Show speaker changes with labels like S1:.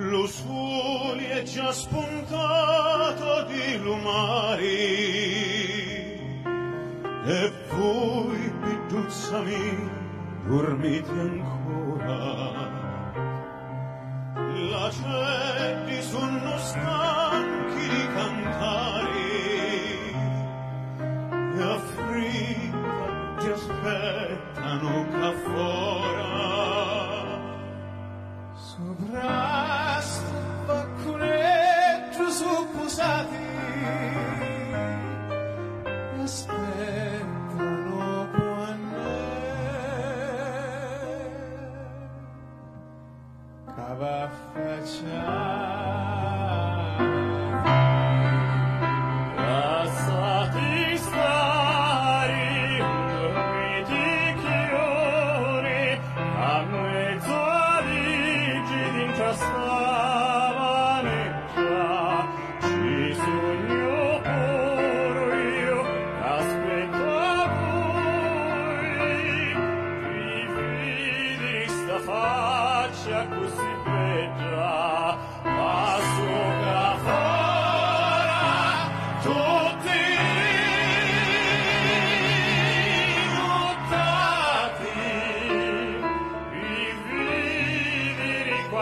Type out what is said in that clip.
S1: Lo sole è già spuntato di lumari e voi, piduzzami, dormite ancora. La cedi sono stanchi di cantare e a fritta ti aspettano qua fora. E aspettano quando Cava
S2: Lasciati facea cu sibegea, pasuca fără tutinul tati, privirii cu